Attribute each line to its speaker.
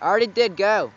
Speaker 1: I already did go.